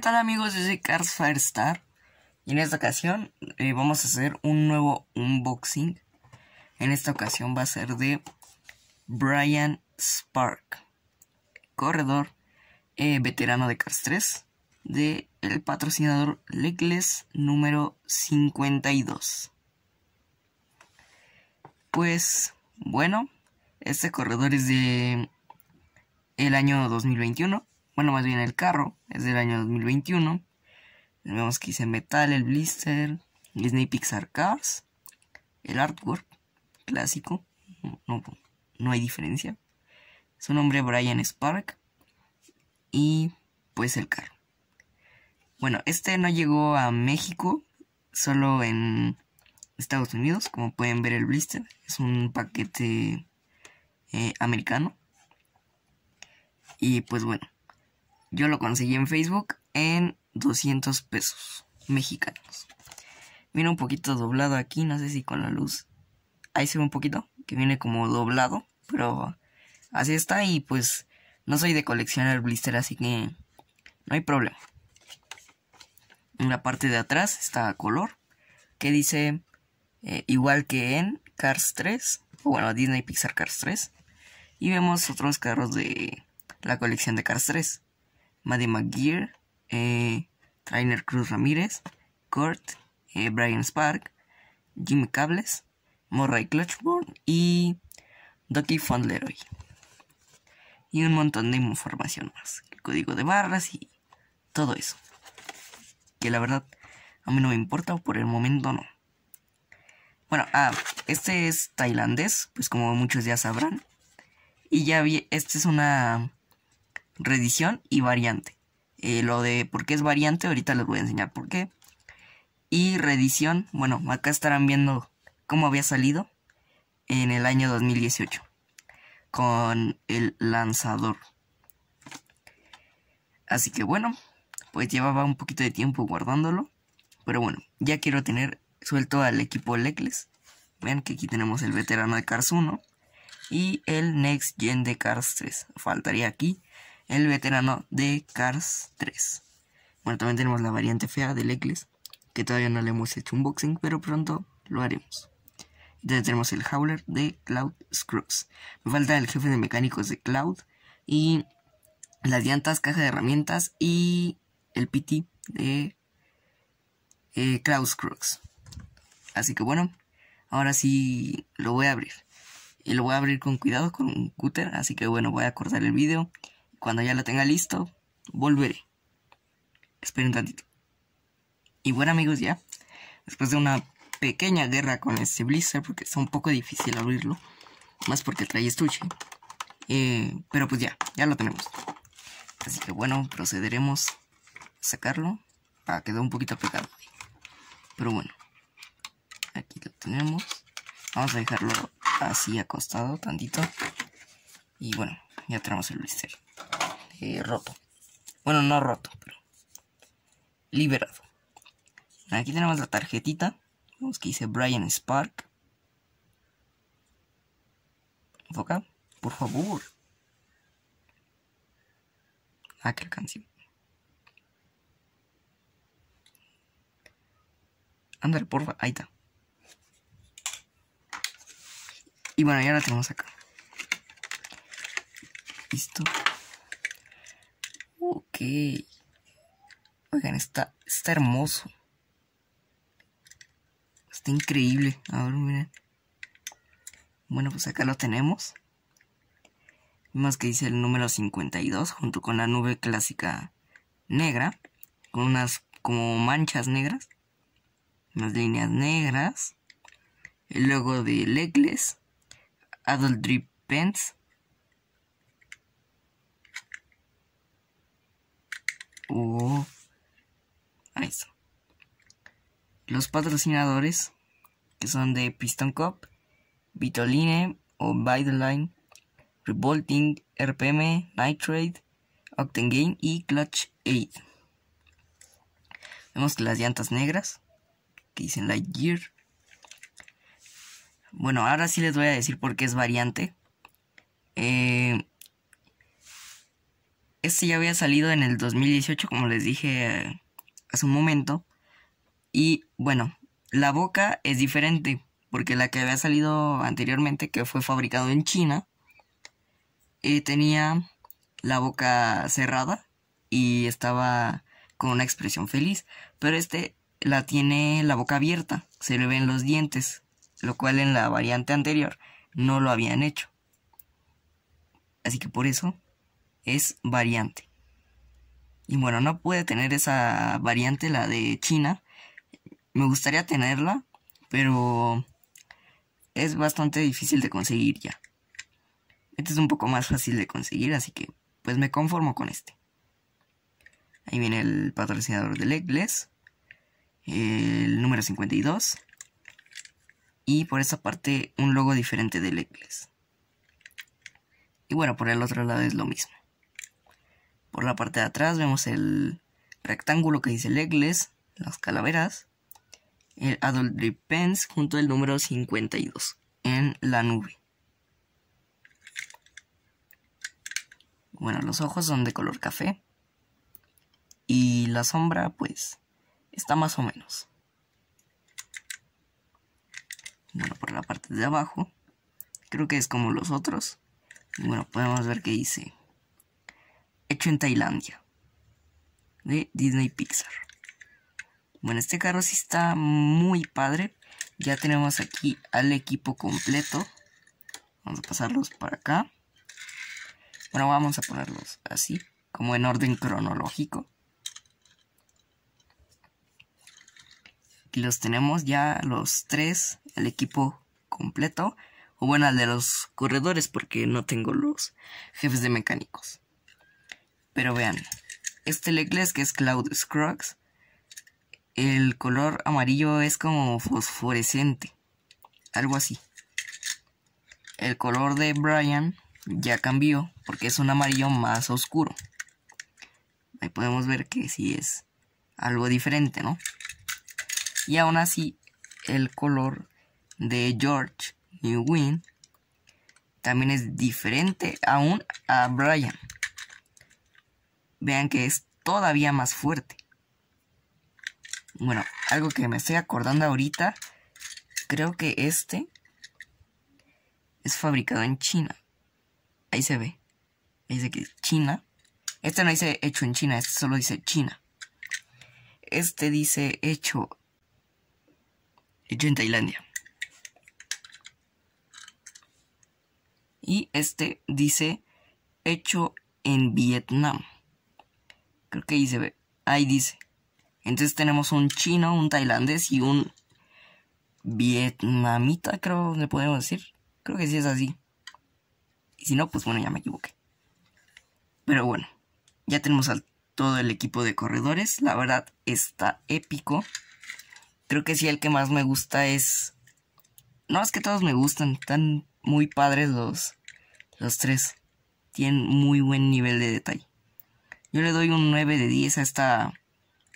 ¿qué tal amigos? Yo soy Cars Firestar y en esta ocasión eh, vamos a hacer un nuevo unboxing. En esta ocasión va a ser de Brian Spark, corredor eh, veterano de Cars 3, de el patrocinador Legless número 52. Pues bueno, este corredor es de el año 2021 bueno, más bien el carro es del año 2021. Vemos que dice metal, el blister, Disney Pixar Cars, el artwork clásico, no, no hay diferencia. Su nombre Brian Spark y pues el carro. Bueno, este no llegó a México, solo en Estados Unidos, como pueden ver el blister, es un paquete eh, americano. Y pues bueno, yo lo conseguí en Facebook en 200 pesos mexicanos. Viene un poquito doblado aquí, no sé si con la luz. Ahí se ve un poquito, que viene como doblado, pero así está y pues no soy de coleccionar blister, así que no hay problema. En la parte de atrás está color, que dice eh, igual que en Cars 3, o bueno, Disney Pixar Cars 3. Y vemos otros carros de la colección de Cars 3. Maddie McGear, eh, Trainer Cruz Ramírez, Kurt, eh, Brian Spark, Jimmy Cables, Murray Clutchburn y Ducky Fondleroy. Y un montón de información más. El código de barras y todo eso. Que la verdad a mí no me importa por el momento no. Bueno, ah, este es tailandés, pues como muchos ya sabrán. Y ya vi, este es una Redición y variante. Eh, lo de por qué es variante, ahorita les voy a enseñar por qué. Y reedición, bueno, acá estarán viendo cómo había salido en el año 2018 con el lanzador. Así que bueno, pues llevaba un poquito de tiempo guardándolo. Pero bueno, ya quiero tener suelto al equipo Lecles. Vean que aquí tenemos el veterano de Cars 1 y el Next Gen de Cars 3. Faltaría aquí el veterano de Cars 3. Bueno, también tenemos la variante fea del Eclipse, que todavía no le hemos hecho un unboxing, pero pronto lo haremos. También tenemos el Howler de Cloud Scrubs. Me falta el jefe de mecánicos de Cloud y las llantas, caja de herramientas y el PT de eh, Cloud Scrubs. Así que bueno, ahora sí lo voy a abrir. Y lo voy a abrir con cuidado con un cúter, así que bueno, voy a cortar el vídeo cuando ya lo tenga listo, volveré. Esperen tantito. Y bueno amigos, ya. Después de una pequeña guerra con este blister, porque está un poco difícil abrirlo. Más porque trae estuche. Eh, pero pues ya, ya lo tenemos. Así que bueno, procederemos a sacarlo. Ah, quedó un poquito pegado. Pero bueno. Aquí lo tenemos. Vamos a dejarlo así acostado tantito. Y bueno, ya tenemos el blister. Eh, roto. Bueno, no roto, pero liberado. Aquí tenemos la tarjetita. Vemos que dice Brian Spark. Enfoca, por favor. Ah, qué canción. Ándale, porfa. Ahí está. Y bueno, ya la tenemos acá. Listo. Ok. Oigan, está, está hermoso. Está increíble. A ver, miren. Bueno, pues acá lo tenemos. Vemos que dice el número 52 junto con la nube clásica negra. Con unas como manchas negras. Unas líneas negras. El logo de Legless. Adult Drip Pens. Oh. Ahí está. Los patrocinadores que son de Piston Cup, Vitoline o Line, Revolting, RPM, Nitrate, Octane y Clutch 8. Vemos las llantas negras que dicen Lightyear. Bueno, ahora sí les voy a decir por qué es variante. Eh, Este ya había salido en el 2018, como les dije eh, hace un momento. Y bueno, la boca es diferente, porque la que había salido anteriormente, que fue fabricado en China, eh, tenía la boca cerrada y estaba con una expresión feliz. Pero este la tiene la boca abierta, se le ven los dientes, lo cual en la variante anterior no lo habían hecho. Así que por eso es variante. Y bueno, no puede tener esa variante, la de China. Me gustaría tenerla, pero es bastante difícil de conseguir ya. Este es un poco más fácil de conseguir, así que pues me conformo con este. Ahí viene el patrocinador del Legless, el número 52. Y por esa parte un logo diferente del Legless. Y bueno, por el otro lado es lo mismo. Por la parte de atrás vemos el rectángulo que dice Legless, las calaveras, el Drip Pens junto al número 52 en la nube. Bueno, los ojos son de color café. Y la sombra, pues, está más o menos. Bueno, por la parte de abajo, creo que es como los otros. Bueno, podemos ver que dice hecho en Tailandia de Disney Pixar. Bueno, este carro sí está muy padre. Ya tenemos aquí al equipo completo. Vamos a pasarlos para acá. Bueno, vamos a ponerlos así, como en orden cronológico. Aquí los tenemos ya los tres, el equipo completo. O bueno, el de los corredores porque no tengo los jefes de mecánicos. Pero vean, este Leclerc que es Cloud Scruggs, el color amarillo es como fosforescente, algo así. El color de Brian ya cambió porque es un amarillo más oscuro. Ahí podemos ver que sí es algo diferente, ¿no? Y aún así, el color de George Newwin también es diferente aún a Brian. Vean que es todavía más fuerte. Bueno, algo que me estoy acordando ahorita, creo que este es fabricado en China. Ahí se ve. Ahí dice que China. Este no dice hecho en China, este solo dice China. Este dice hecho hecho en Tailandia. Y este dice hecho en Vietnam. Creo que ahí se ve. Ahí dice. Entonces tenemos un chino, un tailandés y un vietnamita, creo le podemos decir. Creo que sí es así. Y si no, pues bueno, ya me equivoqué. Pero bueno, ya tenemos a todo el equipo de corredores. La verdad está épico. Creo que sí, el que más me gusta es... No, es que todos me gustan. Están muy padres los, los tres. Tienen muy buen nivel de detalle. Yo le doy un 9 de 10 a esta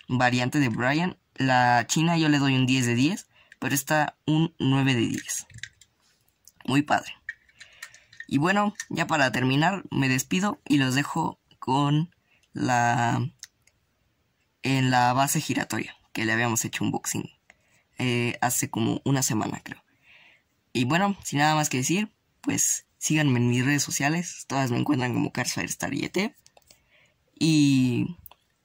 variante de Brian. La china yo le doy un 10 de 10. Pero esta un 9 de 10. Muy padre. Y bueno, ya para terminar, me despido y los dejo con la... En la base giratoria, que le habíamos hecho un boxing. Eh, hace como una semana, creo. Y bueno, sin nada más que decir, pues síganme en mis redes sociales. Todas me encuentran como Cars Firestar y ET. Y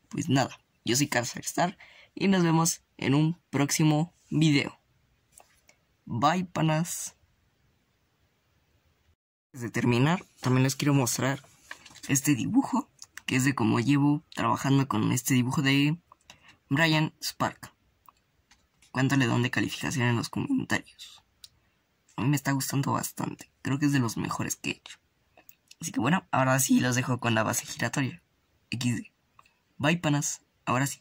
pues nada, yo soy Firestar y nos vemos en un próximo video. Bye, panas. Antes de terminar, también les quiero mostrar este dibujo, que es de cómo llevo trabajando con este dibujo de Brian Spark. ¿Cuánto le dan de calificación en los comentarios? A mí me está gustando bastante. Creo que es de los mejores que he hecho. Así que bueno, ahora sí los dejo con la base giratoria. XD. Bye panas. Ahora sí.